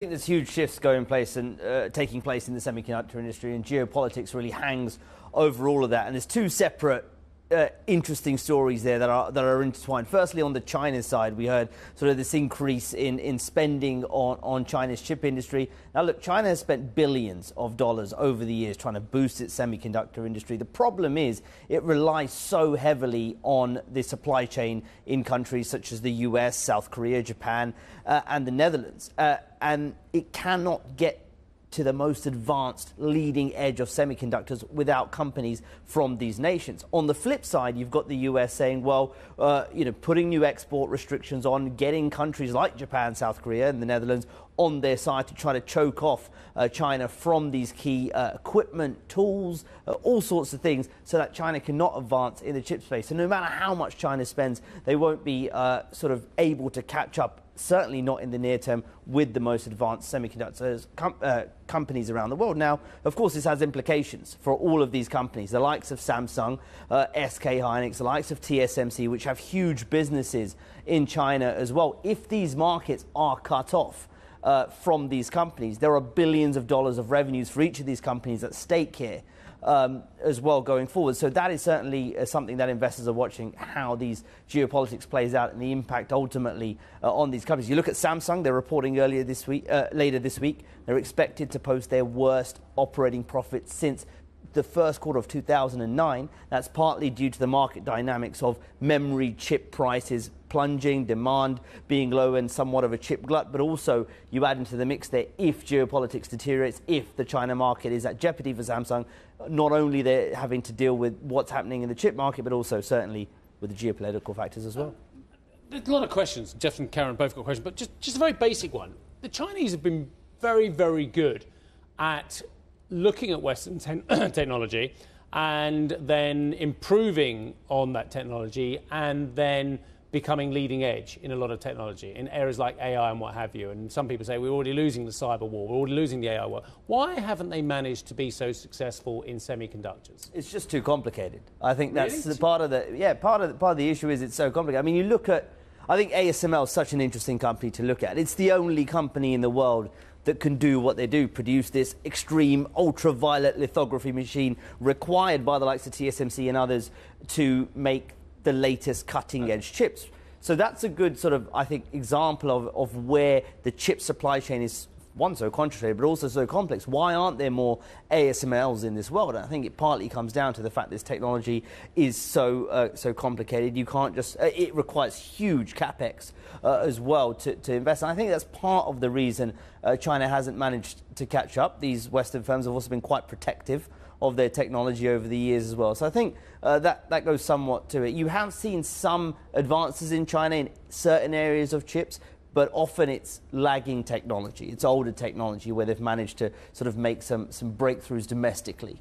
think there's huge shifts going place and uh, taking place in the semiconductor industry, and geopolitics really hangs over all of that. And there's two separate uh, interesting stories there that are that are intertwined. Firstly, on the China side, we heard sort of this increase in, in spending on, on China's chip industry. Now, look, China has spent billions of dollars over the years trying to boost its semiconductor industry. The problem is it relies so heavily on the supply chain in countries such as the U.S., South Korea, Japan, uh, and the Netherlands, uh, and it cannot get to the most advanced leading edge of semiconductors without companies from these nations. On the flip side, you've got the US saying, well, uh, you know, putting new export restrictions on, getting countries like Japan, South Korea, and the Netherlands on their side to try to choke off uh, China from these key uh, equipment, tools, uh, all sorts of things, so that China cannot advance in the chip space. So no matter how much China spends, they won't be uh, sort of able to catch up certainly not in the near term with the most advanced semiconductors com- uh, companies around the world. Now, of course, this has implications for all of these companies, the likes of Samsung, uh, SK Hynix, the likes of TSMC, which have huge businesses in China as well. If these markets are cut off, uh, from these companies. There are billions of dollars of revenues for each of these companies at stake here um, as well going forward. So that is certainly uh, something that investors are watching how these geopolitics plays out and the impact ultimately uh, on these companies. You look at Samsung; they're reporting earlier this week, uh, later this week. They're expected to post their worst operating profit since the first quarter of 2009. That's partly due to the market dynamics of memory chip prices plunging, demand being low, and somewhat of a chip glut. But also, you add into the mix there if geopolitics deteriorates, if the China market is at jeopardy for Samsung, not only they're having to deal with what's happening in the chip market, but also certainly with the geopolitical factors as well. There's a lot of questions. Jeff and Karen both got questions, but just, just a very basic one. The Chinese have been very, very good at looking at Western technology and then improving on that technology and then becoming leading edge in a lot of technology in areas like AI and what have you. And some people say we're already losing the cyber war, we're already losing the AI war. Why haven't they managed to be so successful in semiconductors? It's just too complicated. I think that's really? part of the yeah part of the, part of the issue is it's so complicated. I mean, you look at I think ASML is such an interesting company to look at. It's the only company in the world that can do what they do, produce this extreme ultraviolet lithography machine required by the likes of TSMC and others to make the latest cutting edge chips. So that's a good sort of, I think, example of, of where the chip supply chain is one so concentrated, but also so complex. Why aren't there more ASMLs in this world? And I think it partly comes down to the fact this technology is so uh, so complicated. You can't just uh, it requires huge capex uh, as well to, to invest. And I think that's part of the reason uh, China hasn't managed to catch up. These Western firms have also been quite protective of their technology over the years as well. So I think uh, that, that goes somewhat to it. You have seen some advances in China in certain areas of chips, but often it's lagging technology. It's older technology where they've managed to sort of make some, some breakthroughs domestically.